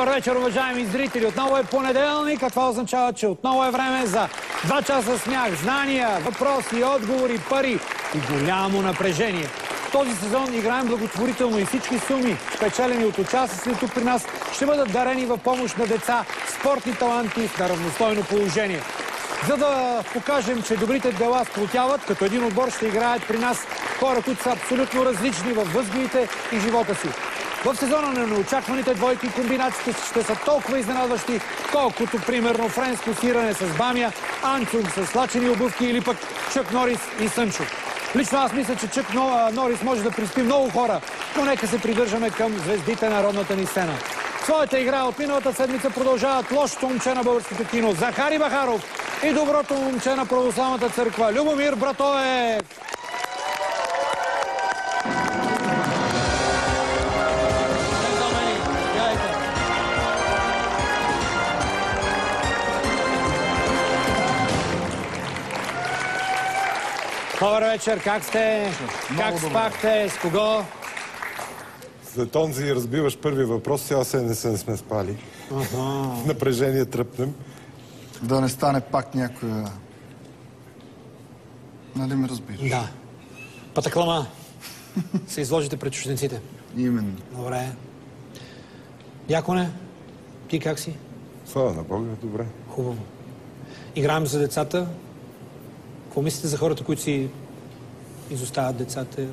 Добър вечер, уважаеми зрители! Отново е понеделник, а това означава, че отново е време за два часа смях, знания, въпроси, отговори, пари и голямо напрежение. Този сезон играем благотворително и всички суми, спечелени от участниците при нас, ще бъдат дарени в помощ на деца, спортни таланти в неравностойно положение. За да покажем, че добрите дела сплотяват, като един отбор ще играят при нас хора, които са абсолютно различни във възгледите и живота си. В сезона на неочакваните двойки комбинациите ще са толкова изненадващи, колкото примерно френско сиране с бамя, анчунг с слачени обувки или пък Чък Норис и Сънчо. Лично аз мисля, че Чък Норис може да приспи много хора, но нека се придържаме към звездите на родната ни сцена. Своята игра от миналата седмица продължават лошото момче на българското кино Захари Бахаров и доброто момче на православната църква Любомир Братоев. Добър вечер, как сте? Как спахте? С кого? След онзи разбиваш първи въпрос, цяла седмица не сме спали. Напрежение тръпнем. Да не стане пак някоя... Нали ме разбираш? Да. Патаклама. се изложите пред чужденците. Именно. Добре. Дяконе, ти как си? Слава на Бога, добре. Хубаво. Играем за децата. Какво мислите за хората, които си изоставят децата?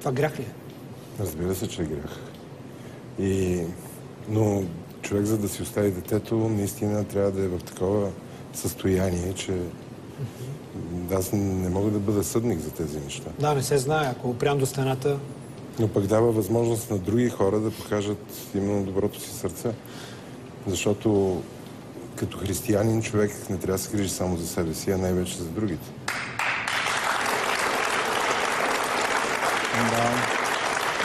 Това грях ли е? Разбира се, че е грях. И... Но човек, за да си остави детето, наистина трябва да е в такова състояние, че аз не мога да бъда съдник за тези неща. Да, не се знае. Ако опрям до стената, Но пък дава възможност на други хора да покажат именно доброто си сърце. Защото като християнин човек не трябва да се грижи само за себе си, а най-вече за другите. Да.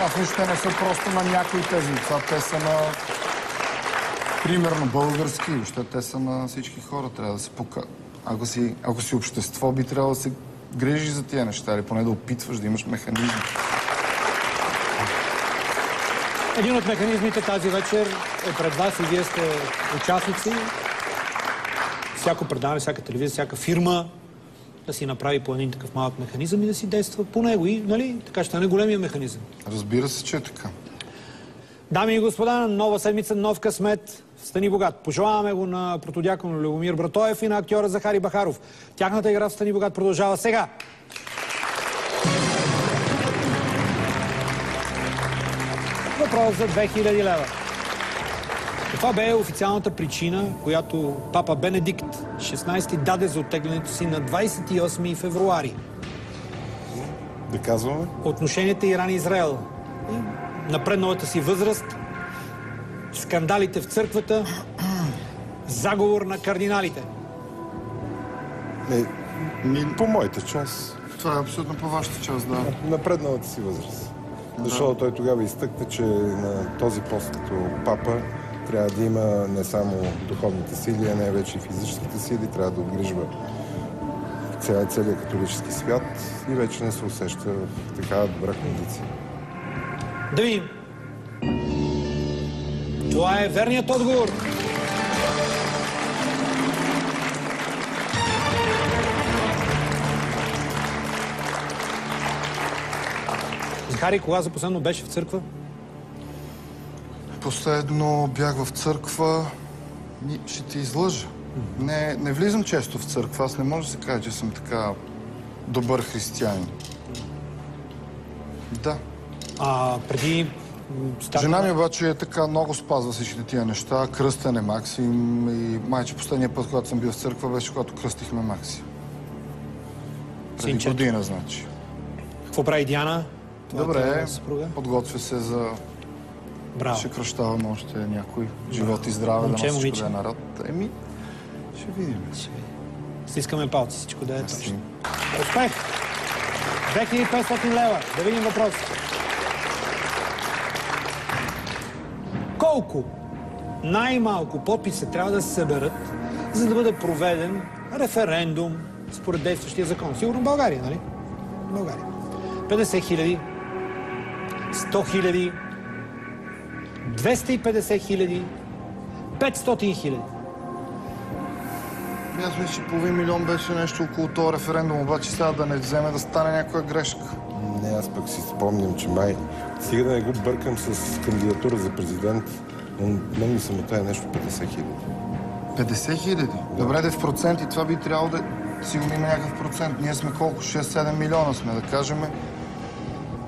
Аз те не са просто на някои тези деца. Те са на... Примерно български, въобще те са на всички хора. Трябва да се пока... Ако си, ако си общество, би трябвало да се грижиш за тия неща или поне да опитваш да имаш механизми. един от механизмите тази вечер е пред вас и вие сте участници. Всяко предаване, всяка телевизия, всяка фирма да си направи по един такъв малък механизъм и да си действа по него. И, нали, така ще стане големия механизъм. Разбира се, че е така. Дами и господа, нова седмица, нов късмет. Стани богат. Пожелаваме го на протодякон Любомир Братоев и на актьора Захари Бахаров. Тяхната игра в Стани богат продължава сега. Въпрос за 2000 лева. Това бе официалната причина, която папа Бенедикт 16 даде за оттеглянето си на 28 февруари. Да казваме? отношенията Иран-Израел. И Напредналата си възраст, скандалите в църквата, заговор на кардиналите. Не, ми, по моята част. Това е абсолютно по вашата част, да. напредналата си възраст. Защото той тогава изтъкна, че на този пост като папа трябва да има не само духовните сили, а най-вече и физическите сили. Трябва да обгрижва ця, целият католически свят и вече не се усеща в такава добра кондиция. Да видим. Това е верният отговор. Захари, кога за последно беше в църква? Последно бях в църква. Ще ти излъжа. Не, не влизам често в църква. Аз не може да се каже, че съм така добър християнин. Да. А, преди... м, стана- Жена ми обаче е така много спазва всичките тия неща. Кръстен е Максим и майче последния път, когато съм бил в църква, беше когато кръстихме Максим. Преди Синчето. година, значи. Какво прави Диана? Твоята Добре, съпруга? подготвя се за... Браво. Ще кръщаваме още някой. Живот и здраве, Момче, да носи момиче? всичко да народ. Еми, ще видим. Стискаме палци, всичко да е точно. Merci. Успех! 2500 лева. Да видим въпрос. Колко най-малко подписа трябва да се съберат, за да бъде проведен референдум според действащия закон? Сигурно България, нали? България. 50 хиляди, 100 хиляди, 250 хиляди, 500 хиляди. Аз мисля, че половин милион беше нещо около този референдум, обаче сега да не вземе да стане някоя грешка. Не, аз пък си спомням, че май... Стига да не го бъркам с кандидатура за президент, но мен ми се тая нещо 50 хиляди. 50 хиляди? Добре, да е в проценти, това би трябвало да... Сигурно има някакъв процент. Ние сме колко? 6-7 милиона сме, да кажем.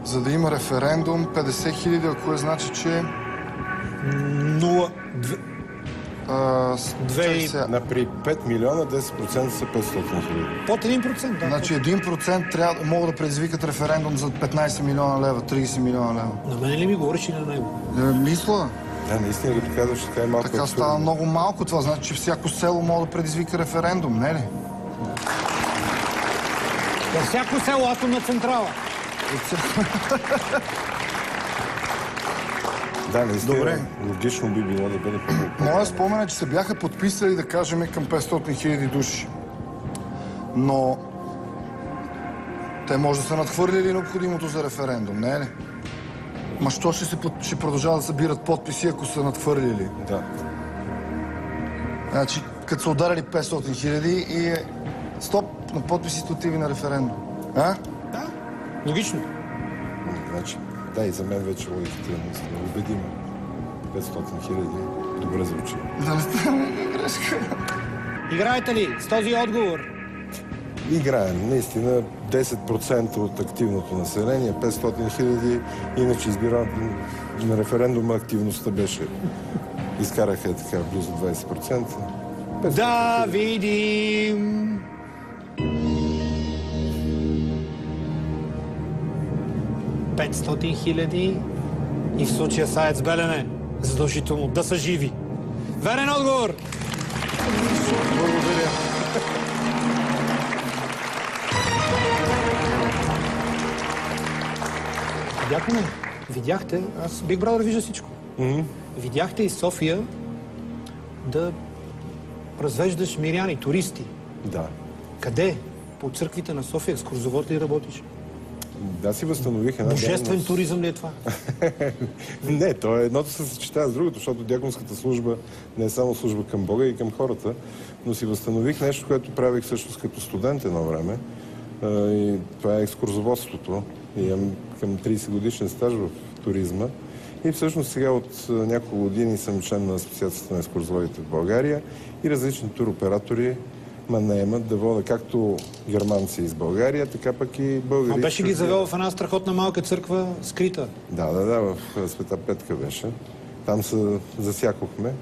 За да има референдум, 50 хиляди, ако е значи, че... 0, А, Две и- сега. На при 5 милиона 10% са 500 хиляди. под 1%. Да. Значи 1% трябва, могат да предизвикат референдум за 15 милиона лева, 30 милиона лева. На мен ли ми говориш или на него? Е, мисля, Да, наистина, като казваш, така е малко така абсурдно. става много малко това. Значи, че всяко село може да предизвика референдум, не ли? Във всяко село атомна централа. Да, наистина. Добре. Логично би било да бъде по Моя спомен е, че се бяха подписали, да кажем, към 500 хиляди души. Но те може да са надхвърлили необходимото за референдум, не е ли? Ма що ще, се, под- ще продължават да събират подписи, ако са надхвърлили? Да. Значи, като са ударили 500 хиляди и е... Стоп, на подписите отиви на референдум. А? Да. Логично. Да, и за мен вече логиката е наистина убедима. 500 хиляди. Добре звучи. Да не стане грешка. Играете ли с този отговор? Играем. Наистина 10% от активното население, 500 хиляди. Иначе избира на референдума активността беше. Изкараха така близо 20%. 500 Да видим. Петстотин хиляди и в случая Саец Белене задължително да са живи. Верен отговор! Благодаря. Видяхме, ме? видяхте, аз Big Brother вижда всичко. Видяхте и София да развеждаш миряни, туристи. Да. Къде? По църквите на София, екскурзовод ли работиш? Да, си възстанових една Божествен туризъм ли е това? Не, то е едното се съчетава с другото, защото дяконската служба не е само служба към Бога и към хората, но си възстанових нещо, което правих всъщност като студент едно време. И това е екскурзоводството. И имам към 30 годишен стаж в туризма. И всъщност сега от няколко години съм член на Асоциацията на екскурзоводите в България и различни туроператори ме наемат да вода както германци из България, така пък и българи. А беше ги завел в една страхотна малка църква, скрита. Да, да, да, в Света Петка беше. Там се засякохме.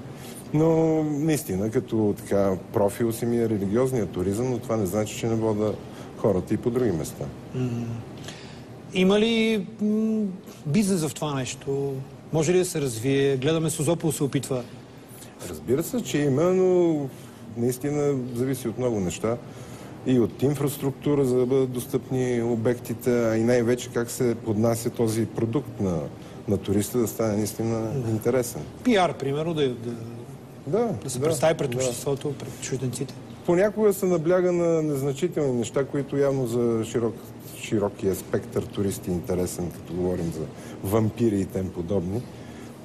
Но наистина, като така профил си ми е религиозния туризъм, но това не значи, че не вода хората и по други места. Има ли бизнес в това нещо? Може ли да се развие? Гледаме Созопол се опитва. Разбира се, че има, но наистина зависи от много неща. И от инфраструктура, за да бъдат достъпни обектите, а и най-вече как се поднася този продукт на, на туриста да стане наистина интересен. Пиар, примерно, да, да, Да, да се представи пред да. обществото, пред чужденците. Понякога се набляга на незначителни неща, които явно за широк, широкия спектър туристи е интересен, като говорим за вампири и тем подобни.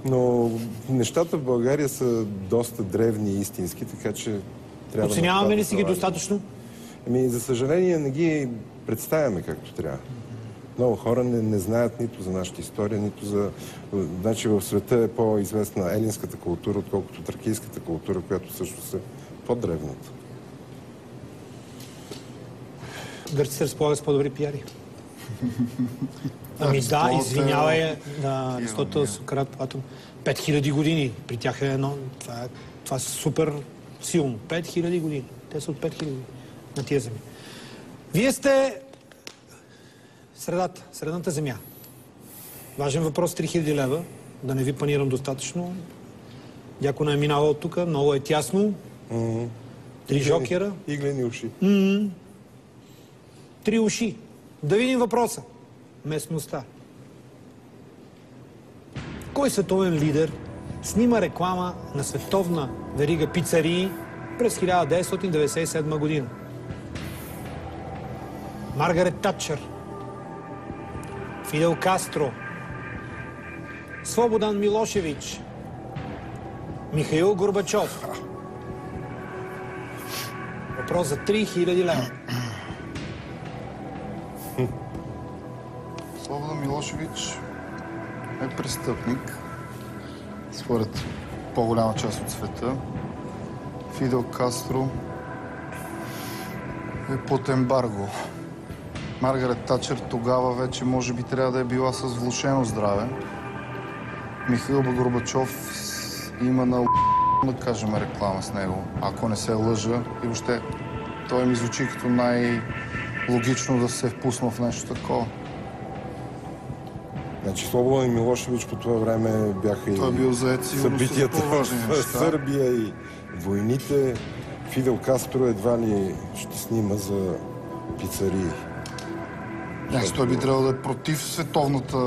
Но нещата в България са доста древни и истински, така че трябва Оценяваме ли си ги достатъчно? Ами, за съжаление, не ги представяме както трябва. Много хора не, не знаят нито за нашата история, нито за... Значи в света е по-известна елинската култура, отколкото тракийската култура, която също е по-древната. Гърците разполагат с по-добри пиари. Ами да, Аристотел, извинявай, на Аристотел, Иония. Сократ, Платон. 5000 години. При тях е едно... Това е, това е супер силно. 5000 години. Те са от 5000 години на тия земи. Вие сте средата, средната земя. Важен въпрос 3000 лева. Да не ви панирам достатъчно. Дякона е минала от тук. Много е тясно. Три жокера. Иглени уши. Три уши. Да видим въпроса. Местността. Кой световен лидер снима реклама на световна верига пицарии през 1997 година? Маргарет Татчер, Фидел Кастро, Свободан Милошевич Михаил Горбачов. Въпрос за 3000 лева. Слободан Милошевич е престъпник, според по-голяма част от света. Фидел Кастро е под ембарго. Маргарет Тачер тогава вече може би трябва да е била с влушено здраве. Михаил Горбачов има на да кажем реклама с него, ако не се лъжа. И въобще той ми звучи като най-логично да се е в нещо такова. Значи Слободан Милошевич по това време бяха и бил заед събитията в. Сърбия и войните. Фидел Кастро едва ли ще снима за пицарии. Значи той би трябвало да е против световната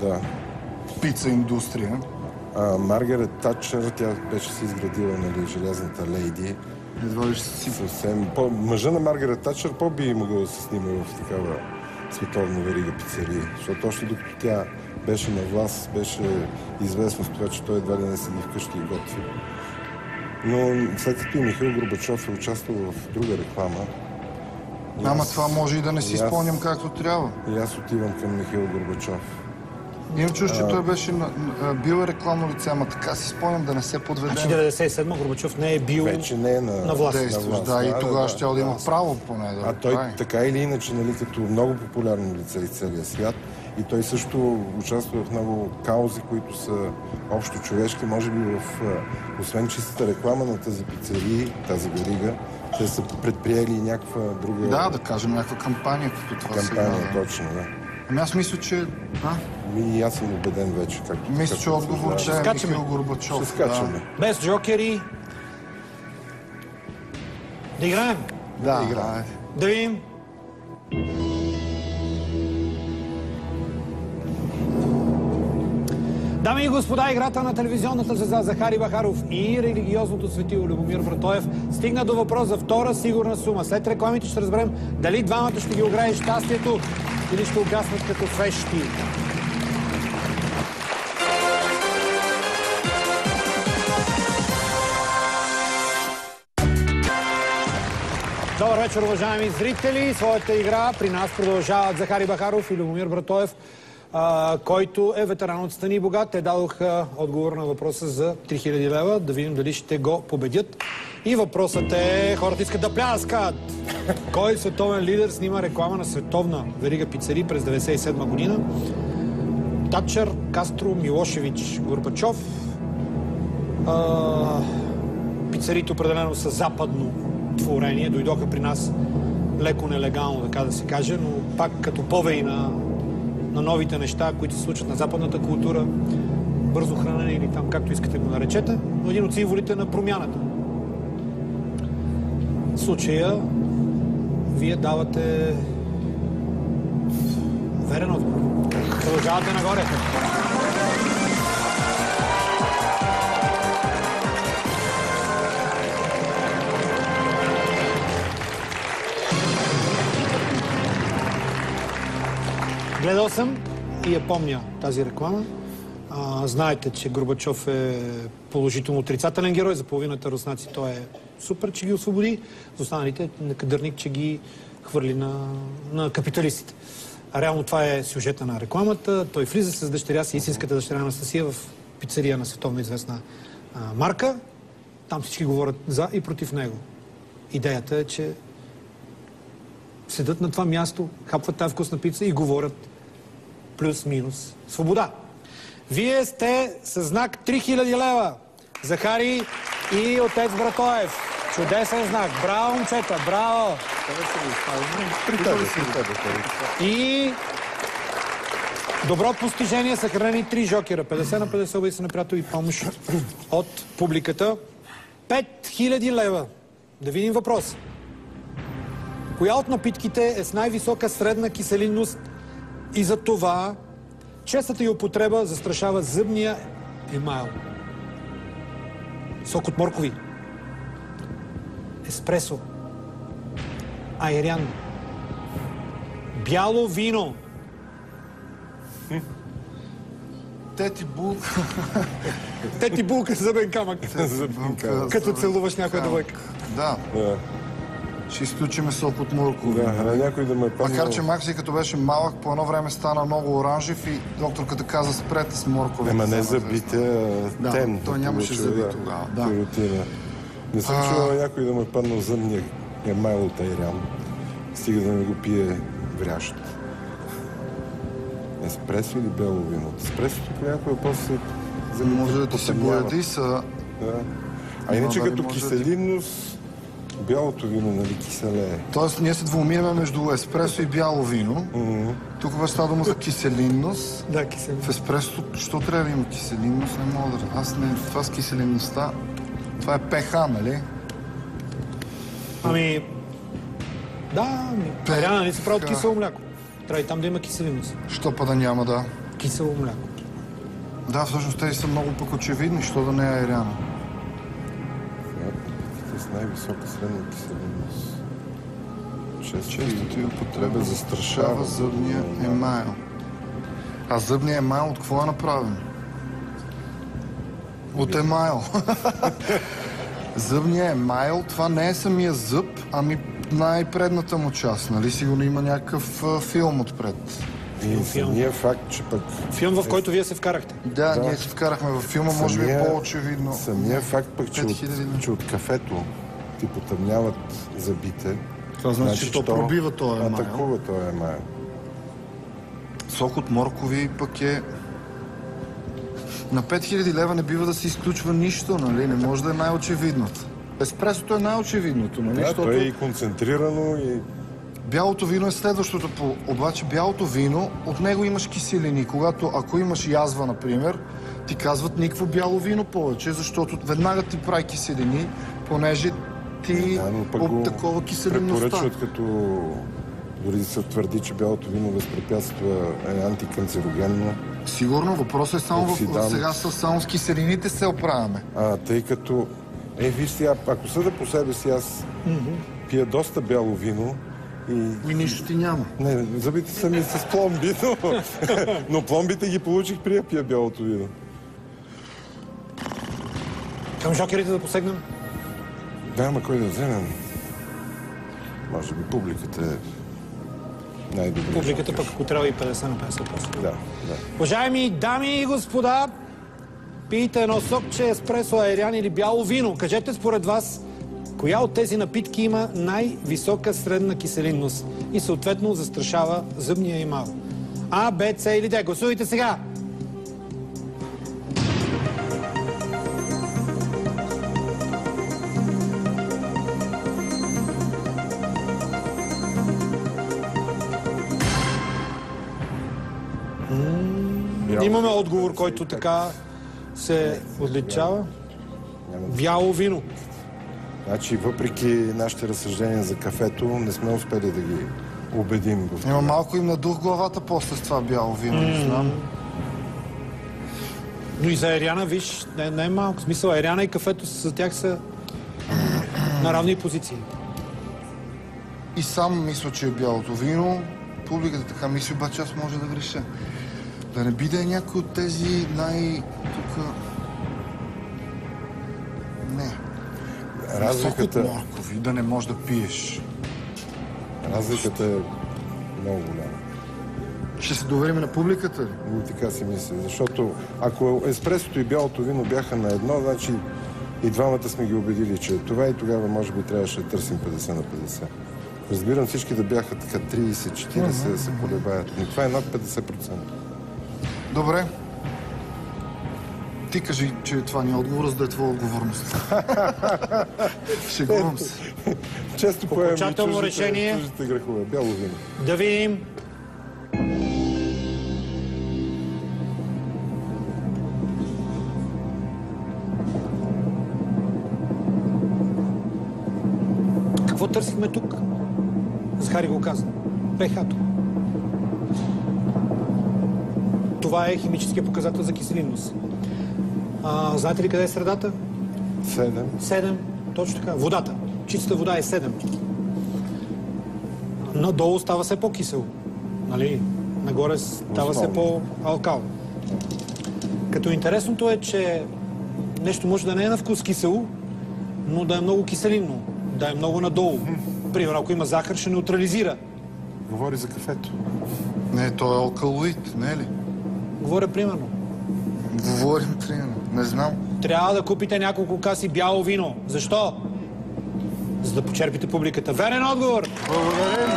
Да. пица индустрия. А, Маргарет Татчер, тя беше си изградила нали, желязната лейди. Едва ли ще си... Съвсем. По, мъжа на Маргарет Татчер по-би могъл да се снима в такава световна верига пицарии. Защото още докато тя беше на власт, беше известно с това, че той едва ли не седи вкъщи и готви. Но след като и Михаил Горбачов е участвал в друга реклама, Ама аз- това може и да не си аз- спомням както трябва. И аз отивам към Михаил Горбачов. Имам чувство, че той беше бил рекламно лице, ама така си спомням да не се подведем. Значи 97 Горбачов не е бил Вече не е на, на власт. Действаш, да, и тогава ще да има да. право поне да А той прави. така или иначе, нали, като много популярно лице из целия свят, и той също участва в много каузи, които са общо човешки, може би в, освен чистата реклама на тази пицарии, тази верига, те са предприели и някаква друга Да, да кажем някаква кампания, като това кампания, сега. Да. точно, да. Ами аз мисля, че... Да, Ми, и аз съм убеден вече, както мисля, че отговор, че да. е. Михаил Горбачов. Ще скачаме. Без джокери. Да играем. Да, да. играем. Да видим. Дами и господа, играта на телевизионната звезда Захари Бахаров и религиозното светило Любомир Братоев стигна до въпрос за втора сигурна сума. След рекламите ще разберем дали двамата ще ги ограе щастието или ще угаснат като свещи. Добър вечер, уважаеми зрители. Своята игра при нас продължават Захари Бахаров и Любомир Братоев, който е ветеран от Стани Богат. Те дадоха отговор на въпроса за 3000 лева. Да видим дали ще го победят. И въпросът е, хората искат да пляскат. Кой световен лидер снима реклама на световна верига пицари през 1997 година? Татчер, Кастро, Милошевич, Горбачов. А, пицарите определено са западно творение. Дойдоха при нас леко нелегално, така да се каже, но пак като повей на, на новите неща, които се случват на западната култура, бързо хранене или там както искате го наречете, но един от символите на промяната. Случая вие давате верен отговор. Продължавате нагоре. Гледал съм и я помня тази реклама. Знаете, че Горбачов е положително отрицателен герой. За половината руснаци той е супер, че ги освободи. За останалите е некадърник, че ги хвърли на, на капиталистите. А реално това е сюжета на рекламата. Той влиза с дъщеря си, истинската дъщеря Анастасия в пицария на световно известна а, марка. Там всички говорят за и против него. Идеята е, че седат на това място, хапват тази вкусна пица и говорят плюс-минус свобода. Вие сте с знак 3000 лева. Захари и отец Братоев. Чудесен знак. Браво, момчета, браво! И добро постижение са хранени три жокера. 50 на 50 обиди се на и помощ от публиката. 5000 лева. Да видим въпрос. Коя от напитките е с най-висока средна киселинност и за това честата й употреба застрашава зъбния емайл? Сок от моркови. Еспресо. Айрян. Бяло вино. тети булка. Те ти булка зъбен камък. Като целуваш някоя. Да, Да, ще изключиме сок от моркови. да, някой да ме е Макар, че Макси като беше малък, по едно време стана много оранжев и докторката каза спрете с моркови. Ема не забите, а Да, тен. той нямаше зъби да, тогава, да. Тиротина. Не съм А. чувал някой да ме паднал зъбния емайл от Айран. Стига да не го пие врящ. Еспресо или бело вино? От еспресото понякога после зъбите Може да ти се бояди са... Да. А иначе дали като киселинност, бялото вино, нали, киселее. Тоест, ние се двумираме между еспресо и бяло вино. Тук беше става дума за киселинност. Да, киселин. В еспресото, що трябва да има киселинност? Не мога да... Аз не... Това с киселинността... Това е ПХ, нали? Ами, да, ами, Пе- Ариана, нали се прави от кисело мляко? Трябва и там да има киселиност. Що па да няма, да. Кисело мляко. Да, всъщност тези са много пък очевидни, що да не е аеряна. С най-висока средна киселинност. Честото и употреба застрашава зъбния емайл. А зъбния емайл от какво е направен? От емайл. Зъбния емайл, това не е самия зъб, ами най-предната му част, нали? Сигурно има някакъв а, филм отпред. И филм. самия факт, че пък Филм, в който вие се вкарахте. Да, ние се вкарахме във филма, може би е Самия- по-очевидно. Самия факт пък, че от, 5000 че от кафето ти потъмняват зъбите. Това значи, че то пробива този емайл. Атакува този емайл. Сок от моркови пък е... На 5000 лева не бива да се изключва нищо, нали? Не може да е най-очевидното. Еспресото е най-очевидното, нали? Да, Защото то е и концентрирано и... бялото вино е следващото. По... Обаче бялото вино, от него имаш киселини. Когато, ако имаш язва, например, ти казват никакво бяло вино повече, защото веднага ти прави киселини, понеже ти Да, но пък от такова киселинността. препоръчват като... Дори се твърди, че бялото вино възпрепятства е антиканцерогенно. Сигурно, въпросът е само в, сега с, само с киселините се оправяме. А, тъй като... Е, виж сега, ако съда по себе си, аз пия доста бяло вино и И нищо ти няма. Не, зъбите са ми с пломби, но, но пломбите ги получих при да пия бялото вино. Към жокерите да посегнем. Да, ама кой да вземем? Може би публиката е най-добре. Публиката пък, ако трябва и 50 на 50%. Да, да. Уважаеми дами и господа, пийте едно сокче, еспресо, аериан или бяло вино. Кажете според вас, коя от тези напитки има най-висока средна киселинност и съответно застрашава зъбния имал? А, Б, С или Д. Гласувайте сега! Имаме отговор, който така се отличава. Няма- Бяло вино. Значи, въпреки нашите разсъждения за кафето, не сме успели да ги убедим в Има малко им надух главата после с това бяло вино, не знам. Но и за аериана, виж, не, не е малко. В смисъл, аериана и кафето за тях са на равни позиции. И сам мисля, че е бялото вино. Публиката така мисли, обаче аз може да греша. Да не би да е някой от тези най... тук... Разликата, моркови, да не можеш да пиеш. разликата е много голяма. Ще се доверим на публиката ли? И така си мисля. Защото ако еспресото и бялото вино бяха на едно, значи и двамата сме ги убедили, че е това и тогава може би трябваше да търсим 50 на 50. Разбирам всички да бяха така 30-40 да се колебаят. Но това е над 50%. Добре. Ти кажи, че това ни е отговор, за да е твоя отговорност. Шегувам се. Често поемам и Окончателно чуждите- решение. чуждите грехове. Бяло вино. Да видим. Какво търсихме тук? Захари го каза. Пехато. Това е химическия показател за киселинност. А, знаете ли къде е средата? Седем. 7. Точно така. Водата. Чистата вода е 7. Надолу става все по-кисело. Нали? Нагоре става все по-алкал. Като интересното е, че нещо може да не е на вкус кисело, но да е много киселинно, да е много надолу. Примерно, ако има захар, ще неутрализира. Говори за кафето. Не, то е алкалоид, не е ли? Говоря примерно. Говорим примерно. Не знам. Трябва да купите няколко каси бяло вино. Защо? За да почерпите публиката. Верен отговор! Благодарим.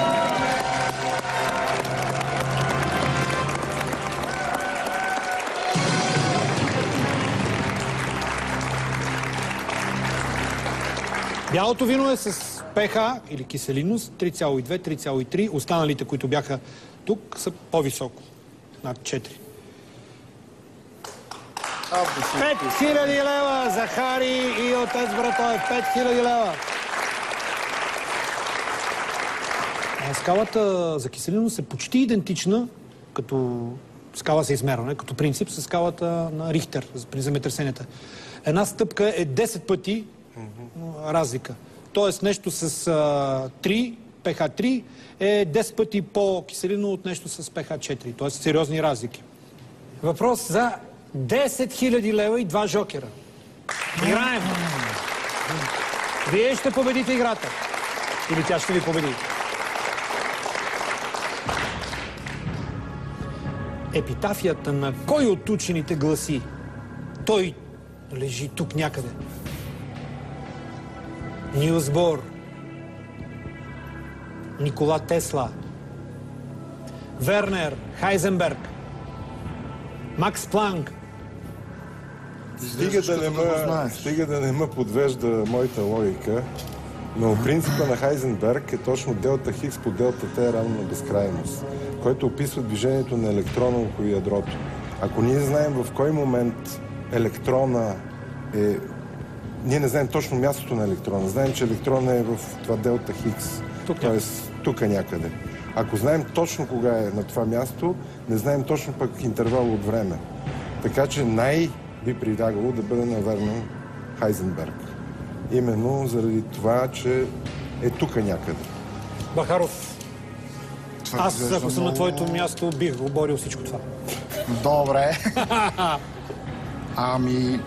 Бялото вино е с pH или киселинност 3,2, 3,3. Останалите, които бяха тук, са по-високо. Над 4. Абе си. 5000 лева за Хари и отец Братоев. 5000 лева. А скалата за киселиност е почти идентична, като скала за измерване, като принцип с скалата на Рихтер при земетресенията. Една стъпка е 10 пъти разлика. Тоест нещо с а, 3, pH 3 е 10 пъти по-киселино от нещо с pH 4. Тоест сериозни разлики. Въпрос за 10 000 лева и два жокера. Играем. Вие ще победите играта. Или тя ще ви победи. Епитафията на кой от учените гласи? Той лежи тук някъде. Нилс Бор, Никола Тесла, Вернер Хайзенберг, Макс Планк, Стига да, не знаеш. стига да не ме подвежда моята логика, но принципа на Хайзенберг е точно делта Хикс по делта Т е равно на безкрайност, който описва движението на електрона около ядрото. Ако ние знаем в кой момент електрона е... Ние не знаем точно мястото на електрона. Знаем, че електрона е в това делта Хикс. Тук Тоест, тук някъде. Ако знаем точно кога е на това място, не знаем точно пък интервал от време. Така че най- би прилягало да бъде наверно Хайзенберг. Именно заради това, че е тук някъде. Бахаров. Това Аз, ако съм на твоето място, бих оборил всичко това. Добре. Ами,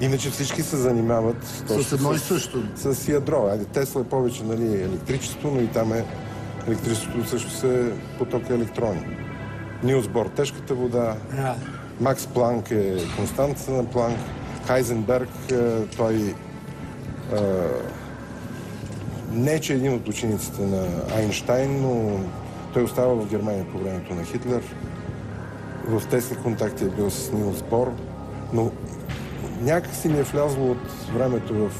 Иначе всички се занимават с едно и също. с ядро. Айде, Тесла е повече нали, електричество, но и там е електричеството също се потока електрони. Нилс Бор, тежката вода, Да. Макс Планк е константа на Планк, Хайзенберг, е, той е, не че е един от учениците на Айнштайн, но той остава в Германия по времето на Хитлер. В тесни контакти е бил с Нилс Бор, но някак си ми е влязло от времето в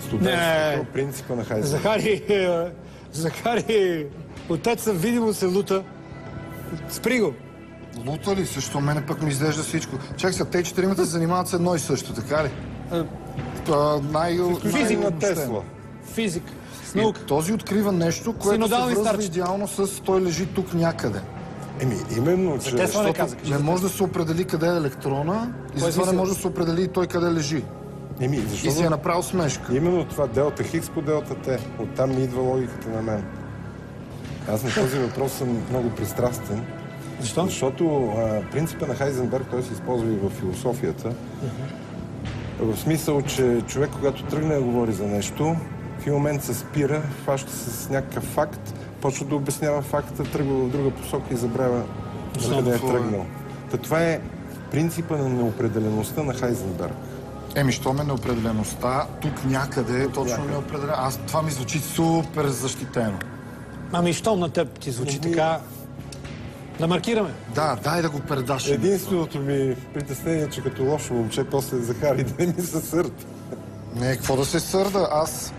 студентството принципа на Хайзенберг. Захари, е, Захари, отеца видимо се лута. Спри го. Лута ли? Също мене пък ми изглежда всичко. Чак сега, те четиримата се занимават с едно и също, така ли? Е, Та, най- Физик на. Тесла. Физик. С И наука. този открива нещо, което се връзва идеално с той лежи тук някъде. Еми, именно, че... Тесла не каза. не може да се определи къде е електрона и затова не смисъл? може да се определи и той къде лежи. Еми, И си е направил смешка. Именно това делта Хикс по делта Т. Оттам ми идва логиката на мен. Аз на този въпрос съм много пристрастен, Защо? защото а, принципа на Хайзенберг той се използва и в философията. В смисъл, че човек, когато тръгне да говори за нещо, в един момент се спира, фаща се с някакъв факт, почва да обяснява факта, тръгва в друга посока и забравя за къде е тръгнал. Та това е принципа на неопределеността на Хайзенберг. Еми, що ме неопределеността, тук някъде е точно някъде. неопределено. Аз това ми звучи супер защитено. Ами, щом на теб ти звучи Ами- така, да маркираме. Да, дай да го предаш. Единственото ми притеснение е, че като лошо момче, после Захари да не ми се сърд. Не, какво да се сърда? Аз...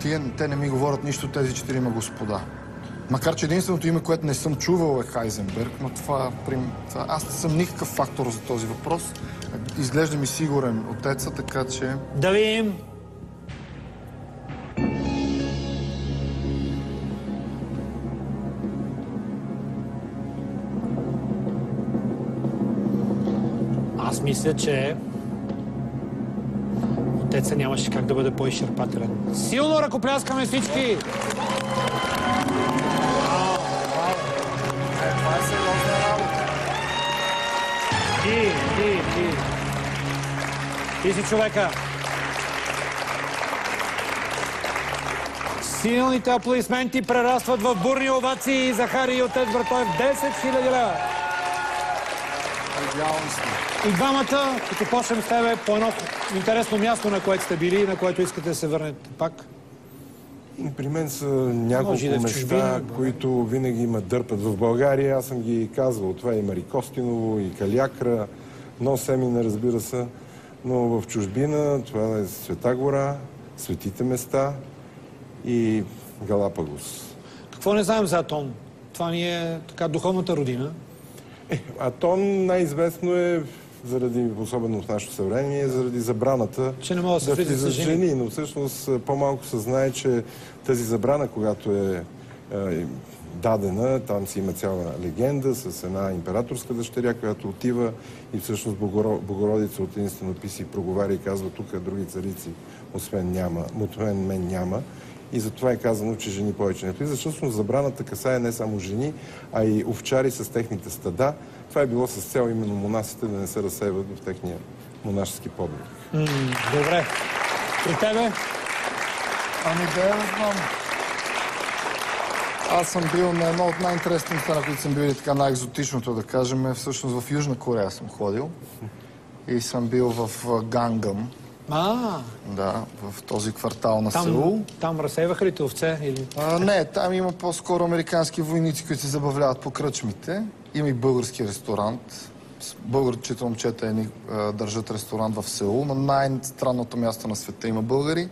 Тие, те не ми говорят нищо, тези четирима господа. Макар, че единственото име, което не съм чувал е Хайзенберг, но това, прим... това... Аз не съм никакъв фактор за този въпрос. Изглежда ми сигурен отеца, така че... Да видим. Мисля, че отеца нямаше как да бъде по-изчерпателен. Силно ръкопляскаме всички! Това е сериозна работа. Ти, ти, ти. Ти си човека. Силните аплодисменти прерастват в бурни овации и Захари и отец Братоев 10 000 лева. Идеално сме. И двамата, като почнем с тебе, по едно интересно място, на което сте били и на което искате да се върнете пак. При мен са да няколко чужбина, места, бе. които винаги ме дърпат в България. Аз съм ги казвал. Това е и Марикостиново, и Калякра, но Семина, разбира се. Но в чужбина това е Света гора, Светите места и Галапагос. Какво не знаем за Атон? Това ни е така духовната родина. А то най-известно е заради, особено в нашето съвремие, заради забраната Че не да се влизат жени. жени. Но всъщност е, по-малко се знае, че тази забрана, когато е, е дадена, там си има цяла легенда с една императорска дъщеря, която отива и всъщност Богоро- Богородица от един стенопис и проговаря и казва, тук други царици, освен, няма, освен мен няма. И затова е казано, че жени повече не влизат. Всъщност забраната касае не само жени, а и овчари с техните стада. Това е било с цел именно монасите да не се разсейват в техния монашески подвиг. Добре. При тебе? Ами да я знам. Аз съм бил на едно от най-интересните места, на които съм бил и така най-екзотичното, да кажем, е всъщност в Южна Корея съм ходил. И съм бил в Гангам, А, да, в този квартал на там, Сеул. там разсейваха ли те овце? Или... А, не, там има по-скоро американски войници, които се забавляват по кръчмите. Има и български ресторант. Българчите момчета едни държат ресторант в Сеул. На най-странното място на света има българи.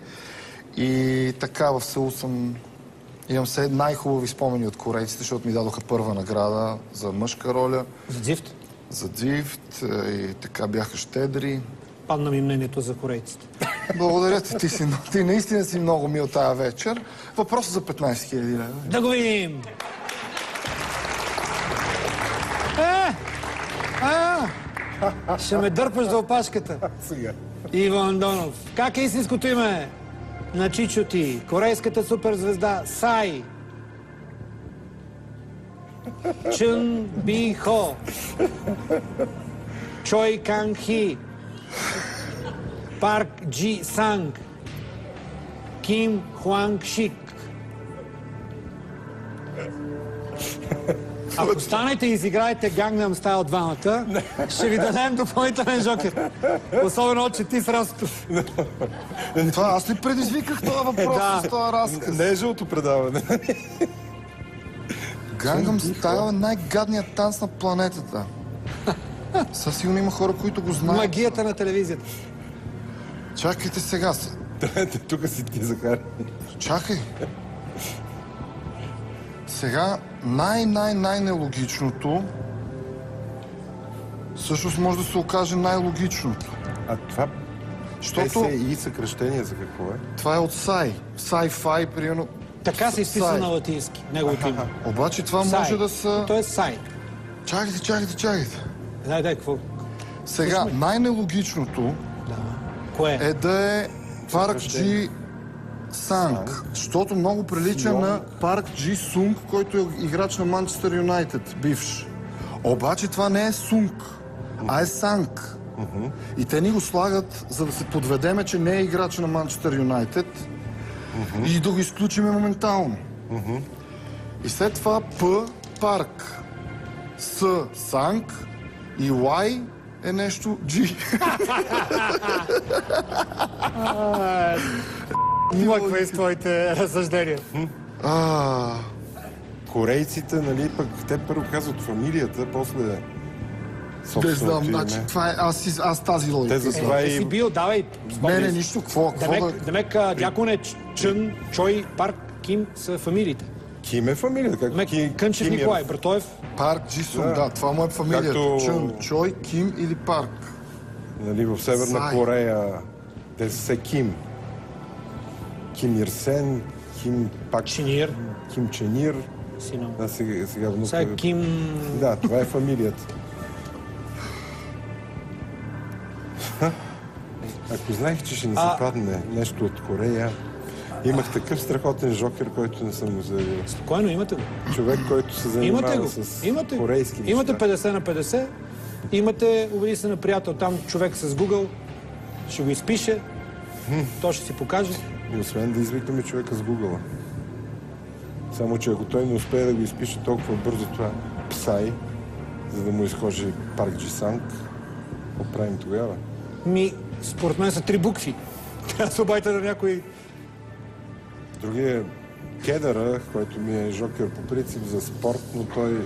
И така в Сеул съм... Имам се най-хубави спомени от корейците, защото ми дадоха първа награда за мъжка роля, За дзифт? за дзифт и така бяха щедри. Падна ми мнението за корейците. Благодаря ти, ти, си, ти наистина си много мил тая вечер. Въпросът за 15 000 лева. Да го видим! Е! А! Ще ме дърпаш за опашката. Сега. Иво Андонов. Как е истинското име? На Чичо ти. Корейската суперзвезда Сай. Чун Би Хо. Чой Канг Хи. Парк Джи Санг. Ким Хуанг Шик. Ако станете и изиграете Gangnam Style двамата, ще ви дадем допълнителен жокер. Особено, че ти с Растов. Това аз ли предизвиках този въпрос Да. с този разказ? Не е жълто предаване. Гангам Стайл е най-гадният танц на планетата. Със сигурно има хора, които го знаят. Магията на телевизията. Чакайте сега се. Тук си ти, Захари. Чакай. Сега най-най-най-нелогичното всъщност може да се окаже най-логичното. А това Защото СЕ и съкръщение за какво е? това е от Сай. Sci-fi, примерно. Така се изписва Сай. на латински. Неговото име. Обаче това Сай. може да са... То е Сай. Чакайте, чакайте, чакайте. Дай, дай, какво? Сега, най-нелогичното Да. Кое? е да е Парк Джи Санг, защото много прилича на Парк Джи Сунг, който е играч на Манчестър Юнайтед, бивш. Обаче това не е Сунг, а е Санг. И те ни го слагат, за да се подведеме, че не е играч на Манчестър Юнайтед и да го изключиме моментално. И след това П Парк, С Санг и Y е нещо G. Млъква из твоите разсъждения. А, Корейците, нали, пък те първо казват фамилията, после Не знам, значи, това е, аз, си- аз тази логика. Те за това Ти си и... бил, давай. Не, не, си. нищо, какво, какво да... Демек, демек дяконе Чън, Чой, Парк, Ким са фамилиите. Ким е фамилията? Как? Демек Ки- Кънчев Ким е- Николай, Братоев. Парк Джисун, Да. да. това му е фамилията. Както- Чун, Чой, Ким или Парк. Нали, в Северна Сай. Корея те са Ким. Ким Ир Сен, Ким Пак... Чинир. Ким Ченир. Сина. А сега, сега внука... Сега Ким... Да, това е фамилията. Ако знаех, че ще ни се А- падне нещо от Корея, имах такъв страхотен жокер, който не съм го заявил. Спокойно, имате го. Човек, който се Имате занимава го. с Имате го. корейски неща. Имате 50 на 50. Имате, убеди се на приятел, там човек с Google, ще го изпише, то ще си покаже. И освен да извикаме човека с Google. Само, че ако той не успее да го изпише толкова бързо това псай, за да му изхожи парк Джисанг, какво правим тогава? Ми, според мен са три букви. Трябва да се обайте на някой... Другия е Кедъра, който ми е жокер по принцип за спорт, но той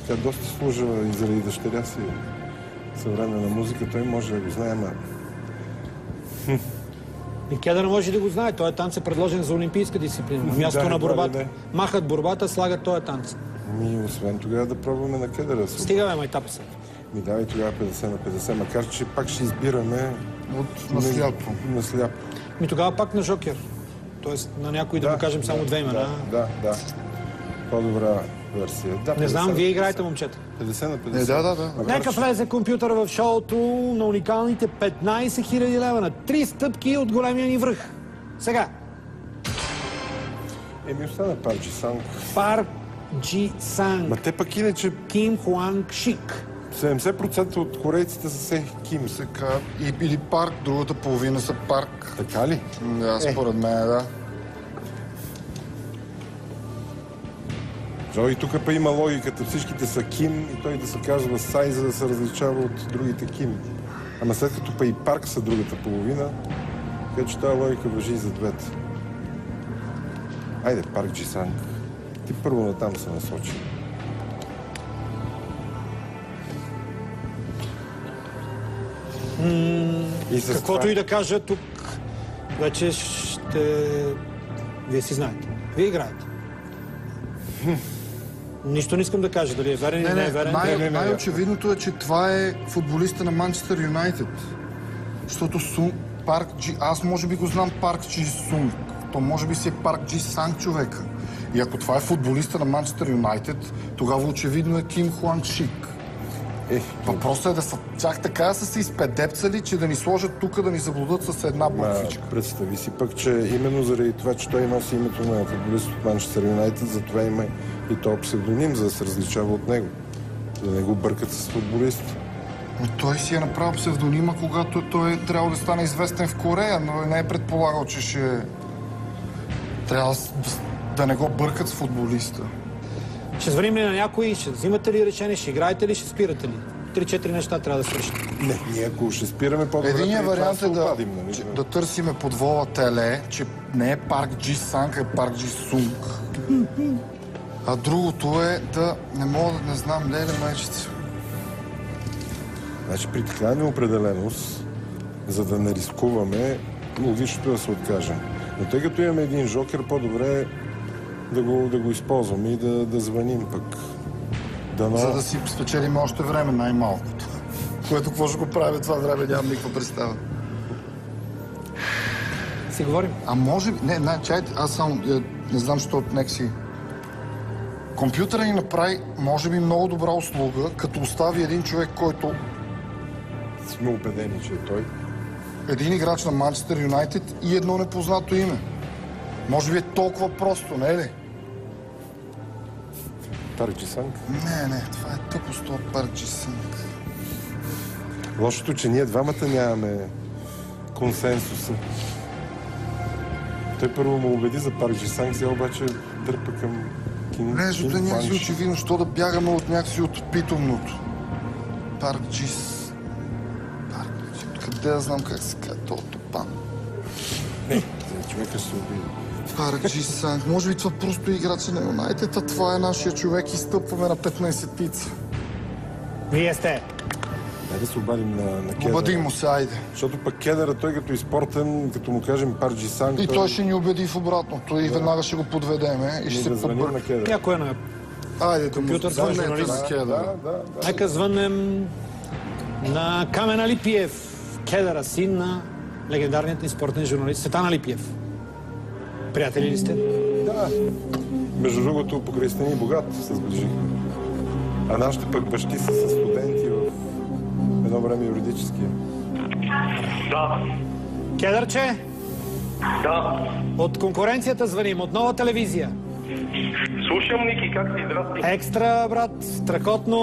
така доста служа и заради дъщеря си съвременна музика. Той може да го знае, ама И Кедър може да го знае. Той танц е предложен за олимпийска дисциплина. На място Да, на борбата. не. Махат борбата, слагат този танц. ми освен тогава да пробваме на Кедъра. да се Стига бе, майтапа се. Ми давай тогава 50 на 50, макар че пак ще избираме От насляпо. на сляпо. Ми тогава пак на Жокер. Тоест на някой да, му кажем само две имена. Да, да, да. По-добра версия. Да, Не знам, 50 вие играете, момчета. 50 на 50. Е, да, да, да. Нека влезе компютъра в шоуто на уникалните 15 000 лева на три стъпки от големия ни връх. Сега, Еми остана Парчи Санг. Парк Джи Санг, Ма те пък иначе Ким Хуанг Шик. 70% от корейците са се Ким. Сега, и, или парк, другата половина са парк. Така ли? Да, според мен, да. Жо, и тук па има логиката. Всичките са Ким и той да се казва Сай, за да се различава от другите Ким. Ама след като па и Парк са другата половина, така че тази логика въжи и за двете. Айде, Парк Джисанг. Ти първо натам се насочи. И Каквото това- и да кажа тук, вече ще... Вие си знаете. Вие играете. Нищо не искам да кажа, дали е верен или Не, не, е верен. най- Не, най-очевидното е, че това е футболиста на Манчестър Юнайтед. Защото Сун, Парк Джи... Аз може би го знам Парк Джи Сунг. То може би си е Парк Джи Санг човека. И ако това е футболиста на Манчестър Юнайтед, тогава очевидно е Ким Хуанг Шик. Е, Въпросът е да са чак така да са се изпедепцали, че да ни сложат тук да ни заблудат с една буквичка. представи си пък, че именно заради това, че той носи името на футболист от Манчестър Юнайтед, затова има и то псевдоним, за да се различава от него. Да не го бъркат с футболист. Но той си е направил псевдонима, когато той е трябвало да стане известен в Корея, но не е предполагал, че ще... Трябва да, да не го бъркат с футболиста. Ще звъним ли на някой, ще взимате ли решение, ще играете ли, ще спирате ли? Три-четири неща трябва да свършите. Не, ние ако ще спираме по-добре, Единият вариант е да, обадим, нали? че, да търсиме подвола теле, че не е парк Джи Санг, а е парк Джи Сунг. А другото е да не мога да не знам, леле майчица. Значи при такава неопределеност, за да не рискуваме, логичното е да се откажем. Но тъй като имаме един жокер, по-добре е да го, да го използваме и да, да звъним пък. Дано... За да си спечелим още време, най-малкото. Което какво ще го прави това време, нямам никаква представа. Си говорим. А може би... Не, не, чайте, аз само... е, Не знам, що нека си... Компютъра ни направи, може би, много добра услуга, като остави един човек, който... Сме убедени, че е той. Един играч на Манчестър Юнайтед и едно непознато име. Може би е толкова просто, не е ли? Тарчи Санг. Не, не, това е тъпо с това парчи сънк. Лошото, че ние двамата нямаме консенсуса. Той първо му убеди за Парк Джисанг, сега обаче дърпа към Кин. Кин някакси очевидно, що да бягаме от някакси от питомното. Парк Джис... Парк Джис... Къде да знам как се казва този топан? Не, човека се обиди. Парк Джи Санг. Може би това просто е играча на Юнайтед, а това е нашия човек и стъпваме на 15-тица. Вие сте. Дай да се обадим на, на Кедър. Обади му се, айде. Защото пък Кедъра, той като изпортен, като му кажем Парджи Санг, И той ще ни убеди в обратното и веднага ще го подведеме и ще да се побърка. Кедър. Някой е на... Айде да му Компютър, той е звънете журналист. на Кедър. Да, да, да. Нека звънем на Камен Алипиев, Кедъра, син на легендарният ни спортен журналист Светан Алипиев. Приятели ли сте? да. Между другото, покрай стени богат се сближихме. А нашите пък бащи са с студенти в едно време юридическия. Да, Кедърче, да. от конкуренцията звъним, от нова телевизия. Слушам, Ники, как си? Здрасти. Екстра, брат, страхотно,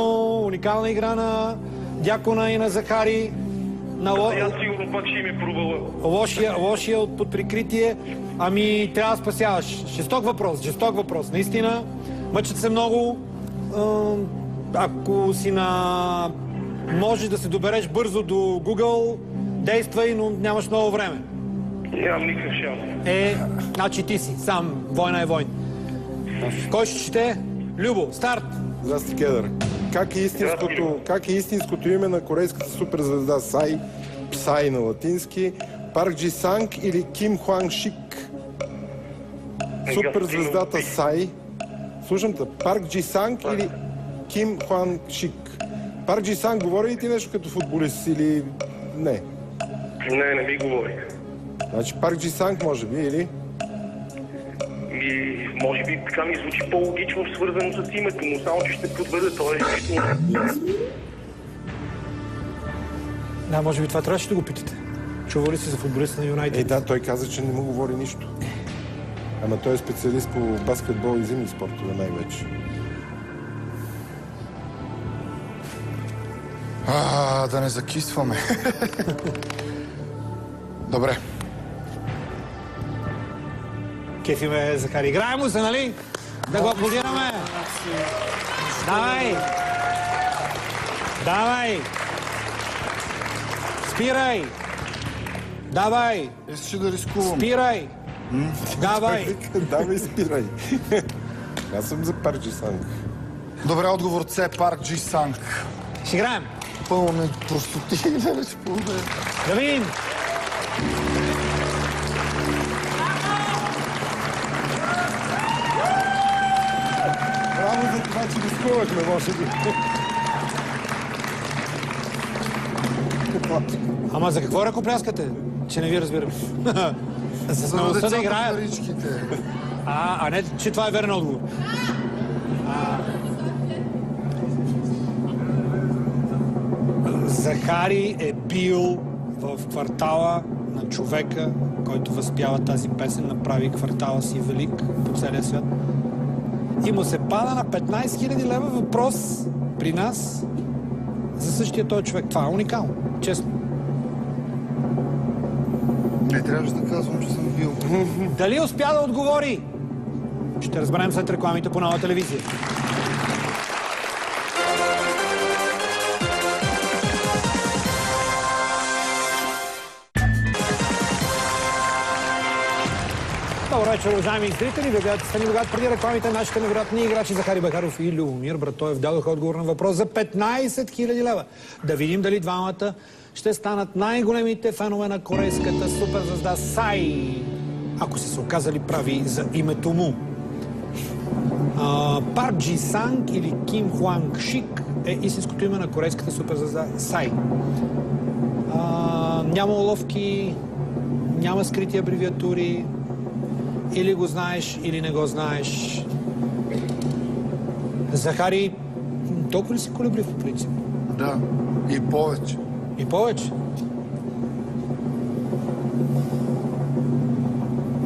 уникална игра на Дякона и на Захари, на Ло... И аз сигурно пак ще ми провала. лошия, лошия от под прикритие. Ами, трябва да спасяваш. Жесток въпрос, жесток въпрос. Наистина, мъчат се много. Ако си на... Можеш да се добереш бързо до Google, действай, но нямаш много време. Нямам никакъв шанс. Е, значи ти си, сам, война е войн. Кой ще чете? Любо, старт! Здрасти, Кедър. Как е, истинското, как е истинското име на корейската суперзвезда Сай, Псай на латински, Парк Джи Санг или Ким Хуанг Шик? Суперзвездата Сай. Слушам те. Парк Джи Санг или Ким Хуанг Шик? Парк Джи Санг говори ли ти нещо като футболист или не? Не, не ми говори. Значи Парк Джи Санг може би или? И може би така ми звучи по-логично свързано с името му, само че ще подведа той е нещо. Да, може би това трябваше да го питате. Чува ли си за футболиста на Юнайтед? Е, да, той каза, че не му говори нищо. Ама той е специалист по баскетбол и зимни спортове най-вече. А, да не закисваме. Добре. Кефи ме Захари. Играе му се, нали? Да го аплодираме! Давай! Давай! Спирай! Давай! Искаше да рискувам. Спирай! Давай! Давай, спирай. Аз съм за Парк Джи Санг. Добре, отговор С. Парк Джи Санг. Ще играем! Пълни простоти. Да видим! Браво за това, че рискувахме, може би. Ама за какво ръкопляскате? Че не ви разбирам. За смелостта да играят. А, а не, че това е верен отговор. А... Захари е бил в квартала на човека, който възпява тази песен, направи квартала си велик по целия свят. И му се пада на 15 000 лева въпрос при нас за същия този човек. Това е уникално, честно. Не трябваше да казвам, че съм бил. Дали успя да отговори? Ще разберем след рекламите по нова телевизия. Добър вечер, уважаеми зрители. Вие гледате Стани Богат. Преди рекламите нашите невероятни играчи Захари Бахаров и Любомир Братоев дадоха отговор на въпрос за 15 000 лева. Да видим дали двамата ще станат най-големите фенове на корейската суперзвезда Сай. Ако са се оказали прави за името му. А, Парк Джи Санг или Ким Хуанг Шик е истинското име на корейската суперзвезда Сай. А, няма уловки, няма скрити абревиатури. Или го знаеш, или не го знаеш. Захари, толкова ли си колеблив по принцип? Да. И повече. И повече.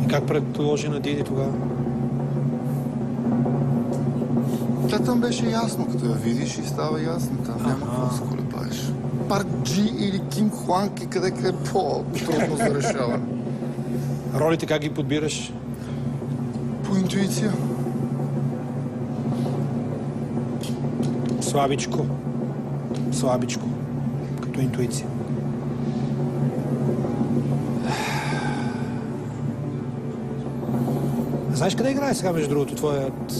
И как предложи на Диди тогава? Тя там беше ясно, като я видиш и става ясно. Там няма какво да се колебаеш. Парк Джи или Ким Хуанг и къде къде по-трудно за решаване. Ролите как ги подбираш? По интуиция. Слабичко. Слабичко. Като интуиция. Знаеш къде играе сега, между другото, твоят...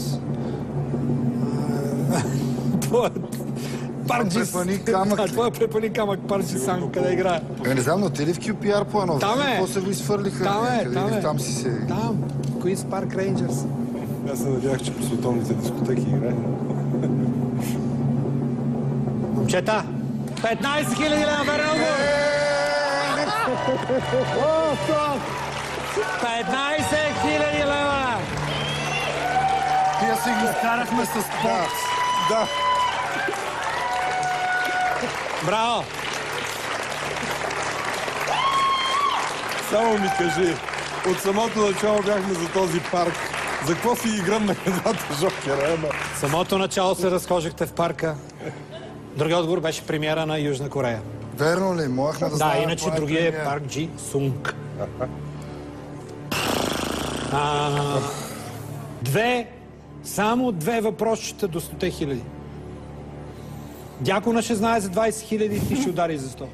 твоят... Препъни камък Да, ли? твоят препани камък, Парджи Сан, къде играе? Е, не знам, но те ли в QPR по едно Там е. После го изфърлиха. Там е, някъде там е. Там си седи. Там. Куинс Парк Рейнджърс. Аз се надявах, че по световните дискотеки играе. Момчета, 15 000 лева верен отговор! 15 000 лева! Тия си ги изкарахме с спорт. Да, Браво! само ми кажи, от самото начало бяхме за този парк. За какво си играм на двата жокера, ема? Самото начало се разхожихте в парка. Другият отговор беше премиера на Южна Корея. Верно ли? Можехме да, Да, знаем иначе кой другия е премиер. Парк Джи Сунг. А, две, само две въпросчета до 100 хиляди. Дякона ще знае за 20 хиляди и ти ще удари за 100.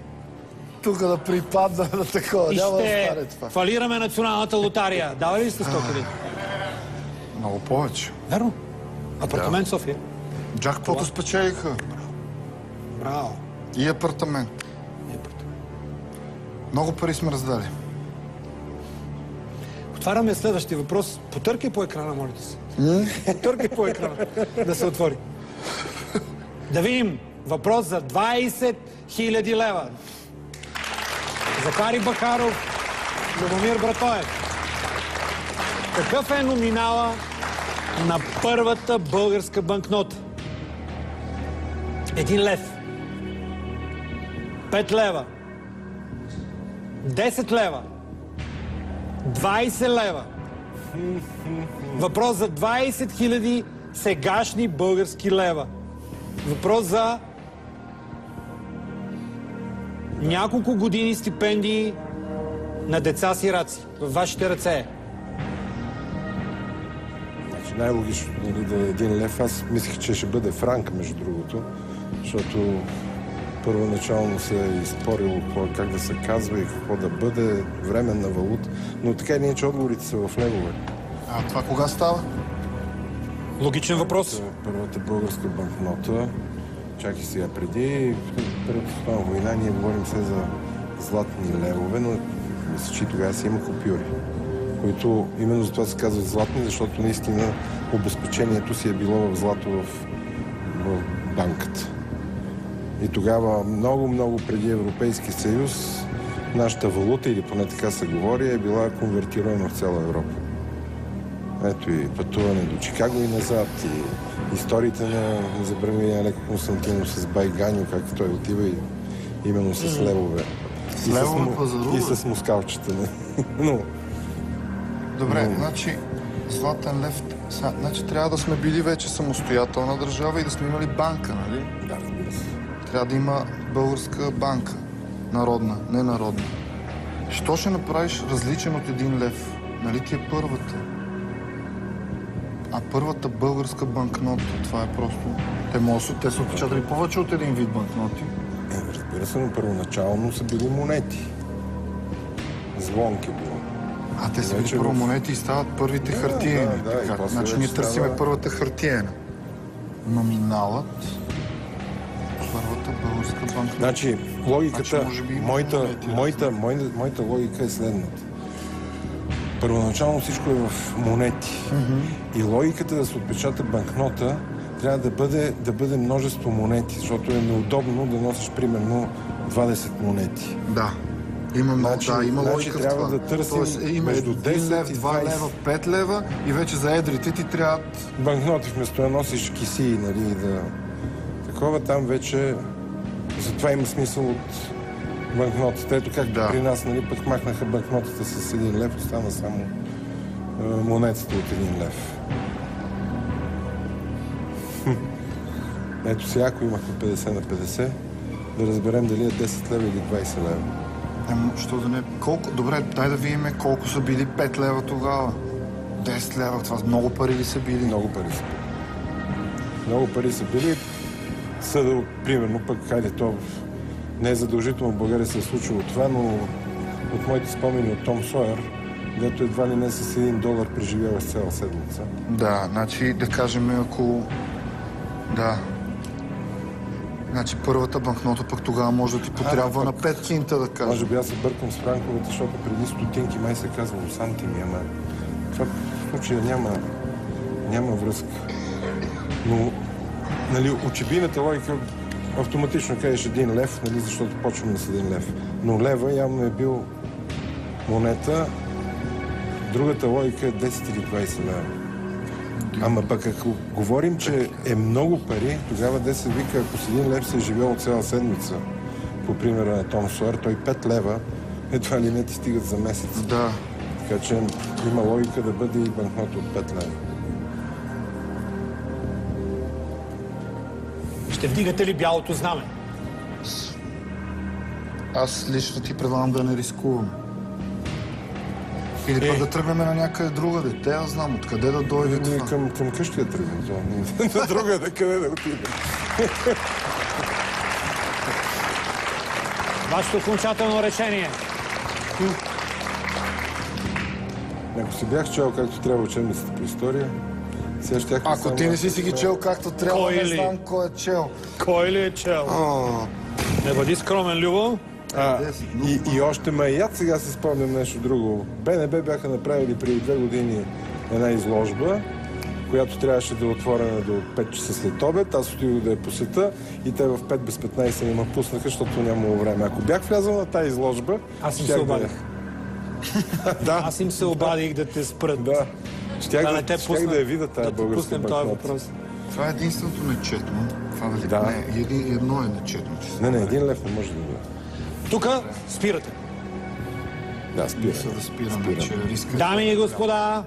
Тук да припадна на такова. И Няма да ще стане това. фалираме националната лотария. Дава ли сте 100 хиляди? Много повече. Верно. Апартамент в София. Джакпото спечелиха. Браво. И апартамент. Много пари сме раздали. Отваряме следващия въпрос. Потъркай по екрана, моля се. Потъркай по екрана. Да се отвори. Да видим. Въпрос за 20 000 лева. Захари Бахаров, Любомир Братоев. Какъв е номинала на първата българска банкнота? Един лев. 5 лева. 10 лева. 20 лева. Въпрос за 20 000 сегашни български лева. Въпрос за няколко години стипендии на деца сираци. В вашите ръце е. Значи най-логично нали, да е един лев. Аз мислех, че ще бъде франк, между другото, защото първоначално се е изпорило как да се казва и какво да бъде временна валута. Но така или иначе отговорите са в левове. А това кога става? Логичен въпрос. Първата българска банкнота. Чакай сега, преди Първата световна война ние говорим се за златни левове, но мисля, че тогава си има купюри, които именно за това се казват златни, защото наистина обезпечението си е било в злато в, в банката. И тогава, много, много преди Европейски съюз, нашата валута, или поне така се говори, е била конвертируема в цяла Европа. Ето и пътуване до Чикаго и назад, и историите на забравения Леко Константинов с Байганю, как той отива и именно с левове. С И левове, друго. И с мускалчета. Но, Добре, значи Златен лев, значи трябва да сме били вече самостоятелна държава и да сме имали банка, нали? Трябва да има българска банка. Народна, не народна. Що ще направиш различен от един лев? Нали ти е първата? А първата българска банкнота, това е просто... Те са- те са отпечатали повече от един вид банкноти. Е, разбира се, но първоначално са били монети. Звонки било. А те са били първо монети и стават първите Да, хартиени. да, да, така. Значи ние търсиме става- първата хартиена. Номиналът. Българска банкнота. Значи, логиката, Значи, би моята, моята, моята, моята логика е следната. Първоначално всичко е в монети. И логиката да се отпечата банкнота трябва да бъде, да бъде множество монети, защото е неудобно да носиш примерно 20 монети. Да. Има, Значи- да, има значи логика в трябва това. да търсим Тоест, е, има между 1 10 лев, и 2 20. лева, 5 лева и вече за едрите ти трябват... Банкноти вместо да носиш кисии, нали, да... Такова там вече... Затова има смисъл от банкнотата. Ето както Да. при нас, нали, пък махнаха банкнотата с един лев, остана само е, монетата от един лев. Ето сега, ако имахме 50 на 50, да разберем дали е 10 лева или 20 лева. Ема, що да не... Колко... Добре, дай да видим колко са били 5 лева тогава. 10 лева, това много пари ли са били? Много пари са били. Много пари са били. Съда, примерно, пък, хайде, то не е задължително в България се е случило това, но от моите спомени от Том Сойер, дето едва ли не с един долар преживява с цяла седмица. Да, значи да кажем, ако... Да. Значи първата банкнота пък тогава може да ти потрябва на 5 кинта, да кажем. Може би аз се бъркам с франковете, защото преди стотинки май се казвало сантими, ама това в случая няма, няма връзка. Но, нали, очебийната логика автоматично кажеш един лев, нали, защото почваме с един лев. Но лева явно е бил монета, другата логика е 10 или 20 лева. Ама пък ако говорим, че е много пари, тогава де се вика, ако с един лев се е живял цяла седмица, по примера на Том Сойер, той 5 лева, едва ли не ти стигат за месец. Да. Така че има логика да бъде и банкнота от 5 лева. Ще вдигате ли бялото знаме? Аз лично ти предлагам да не рискувам. Или Е. пък да тръгнем на някъде друга дете, аз знам откъде да дойде Ние това. към, към къщи да тръгнем. Ние На друга да къде да отидем. Вашето окончателно решение. Ако си бях чел както трябва учебниците по история, сега щях Ако ти не си си ги чел както трябва, Кой не ли? знам кой е чел. Кой ли е чел? Не бъди скромен, Любо. А, и, и още ме яд, сега си спомням нещо друго. БНБ бяха направили преди две години една изложба, която трябваше да е отворена до 5 часа след обед. Аз отидох да я посета и те в 5 без 15 ми ме пуснаха, защото нямало време. Ако бях влязъл на тази изложба, Аз им се обадих. Да, да, Аз им се обадих да те спрат. да. Щях Да да, не те щях пуснат. да я видя тази да българска банкнота. въпрос. Това е единственото нечетно. Това дали... Да. Не, един, едно е нечетно. Че Не, не, един лев не може да бъде. Тук спирате. Да, спира. Мисля да спираме, че риска... Дами и господа,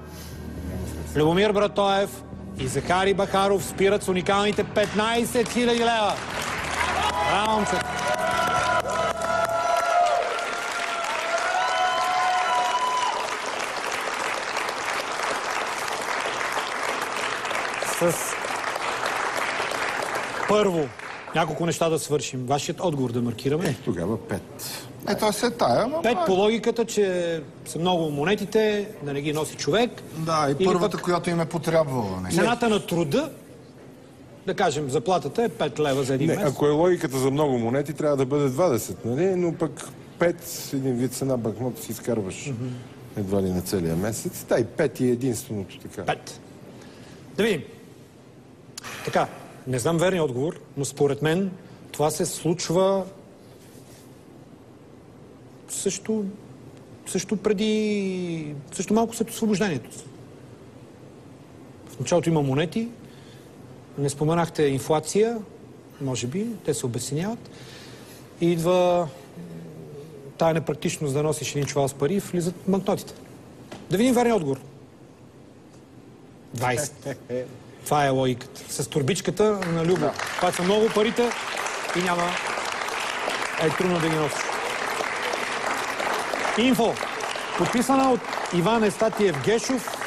Любомир Братоев и Захари Бахаров спират с уникалните 15 000 лева. Браво, момчета. С първо няколко неща да свършим. Вашият отговор да маркираме. Тогава 5. Е, това се тая, ама... Пет по логиката, че са много монетите, да не ги носи човек. Да, и първата, пък която им е потребвала. Не. цената на труда, да кажем, заплатата е 5 лева за един Не, месец. ако е логиката за много монети, трябва да бъде 20, нали? Но пък 5, един вид с една банкнота си изкарваш едва ли на целия месец. И 5 е единственото така. Пет. Да видим. Така, не знам верния отговор, но според мен това се случва също, също преди, също малко след освобождението. В началото има монети, не споменахте инфлация, може би, те се обесценяват. И идва тая непрактичност да носиш един чувал с пари и влизат банкнотите. Да видим верния отговор. 20. Това е логиката. С турбичката на Любо. Това са много парите и няма... Е трудно да ги носиш. Инфо. Подписана от Иван Естатиев Гешов,